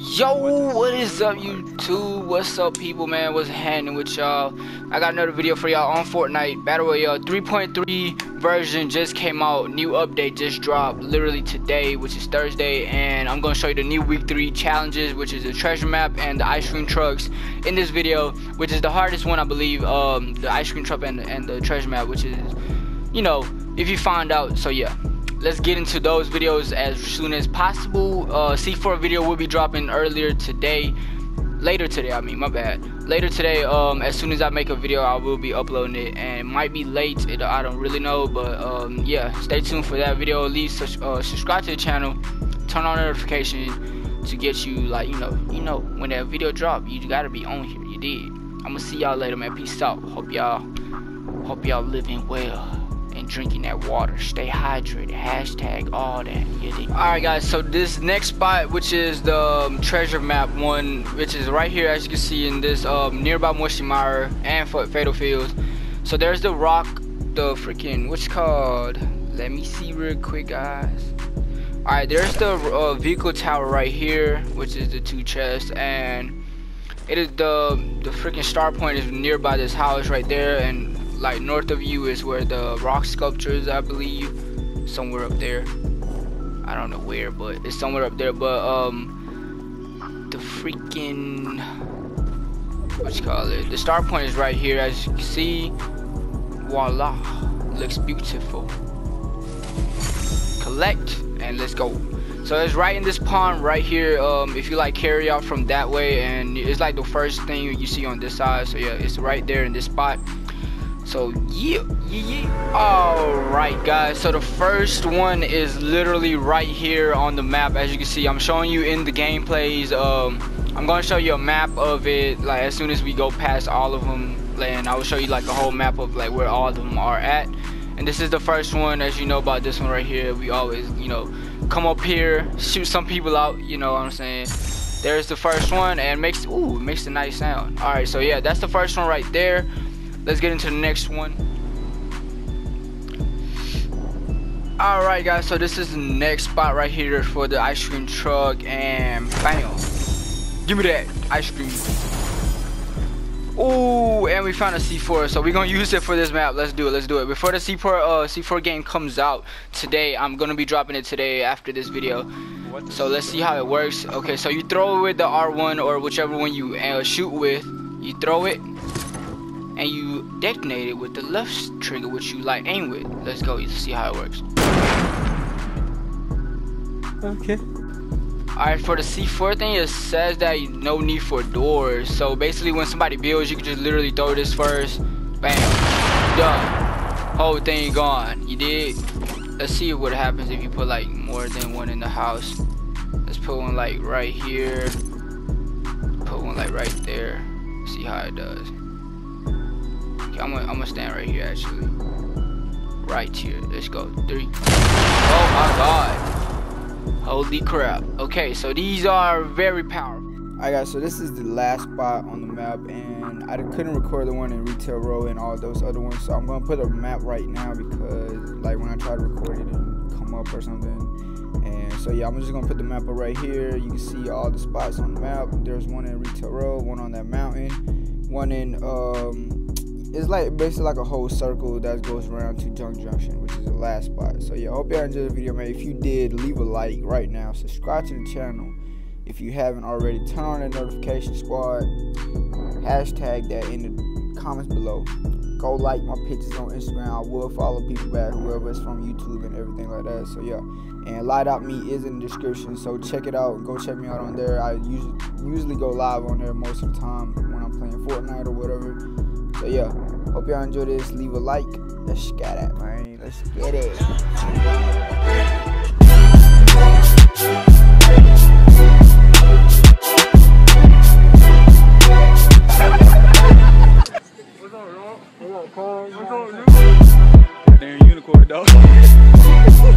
Yo, what is up YouTube? What's up people man? What's happening with y'all? I got another video for y'all on Fortnite Battle Royale 3.3 version just came out. New update just dropped literally today, which is Thursday, and I'm gonna show you the new week 3 challenges, which is the treasure map and the ice cream trucks in this video, which is the hardest one I believe, um, the ice cream truck and, and the treasure map, which is, you know, if you find out, so yeah let's get into those videos as soon as possible. Uh, c4 video will be dropping earlier today. Later today i mean my bad. Later today um, as soon as i make a video i will be uploading it. And it might be late it, i don't really know but um, yeah stay tuned for that video. Least uh, subscribe to the channel. Turn on notification to get you like you know you know when that video drop you gotta be on here. You did. I'm gonna see y'all later man. Peace out. Hope y'all hope y'all living well and drinking that water. Stay hydrated. Hashtag all that. Alright guys, so this next spot, which is the um, treasure map one, which is right here as you can see in this um, nearby Moisty Mire and Fatal Fields. So there's the rock, the freaking, what's called? Let me see real quick guys. Alright, there's the uh, vehicle tower right here, which is the two chests, and it is the the freaking star point is nearby this house right there, and like north of you is where the rock sculpture is I believe somewhere up there. I don't know where but it's somewhere up there but um the freaking what you call it? The star point is right here as you can see. Voila looks beautiful. Collect and let's go. So it's right in this pond right here um, if you like carry out from that way and it's like the first thing you see on this side. So yeah it's right there in this spot so yeah, yeah, yeah. All right, guys. So the first one is literally right here on the map. As you can see, I'm showing you in the gameplays. Um, I'm gonna show you a map of it. Like as soon as we go past all of them, and I will show you like a whole map of like where all of them are at. And this is the first one. As you know about this one right here, we always, you know, come up here, shoot some people out. You know what I'm saying? There's the first one, and makes ooh makes a nice sound. All right, so yeah, that's the first one right there let's get into the next one all right guys so this is the next spot right here for the ice cream truck and bam give me that ice cream Oh, and we found a C4, so we're gonna use it for this map. Let's do it. Let's do it. Before the C4 uh, C4 game comes out today, I'm gonna be dropping it today after this video. So let's see how it works. Okay, so you throw it with the R1 or whichever one you uh, shoot with. You throw it, and you detonate it with the left trigger which you like aim with. Let's go You see how it works. Okay. Alright, for the C4 thing, it says that you no need for doors. So basically when somebody builds, you can just literally throw this first. Bam. Done. Whole thing gone. You did? Let's see what happens if you put like more than one in the house. Let's put one like right here. Put one like right there. See how it does. I'm gonna, I'm gonna stand right here actually. Right here. Let's go. Three. Oh my god. Holy crap. Okay, so these are very powerful. Alright guys, so this is the last spot on the map and I couldn't record the one in Retail Row and all those other ones. So I'm gonna put a map right now because like when I try to record it and come up or something. And so yeah, I'm just gonna put the map up right here. You can see all the spots on the map. There's one in Retail Row, one on that mountain, one in um it's like basically like a whole circle that goes around to Junk Junction, which is the last spot. So yeah, I hope y'all enjoyed the video, man. If you did, leave a like right now. Subscribe to the channel if you haven't already. Turn on the notification squad. Hashtag that in the comments below. Go like my pictures on Instagram. I will follow people back, whoever is from YouTube and everything like that. So yeah. And Live.Me is in the description, so check it out. Go check me out on there. I usually usually go live on there most of the time when I'm playing Fortnite or whatever. So yeah, hope y'all enjoy this. Leave a like. Let's get it, man. Let's get it.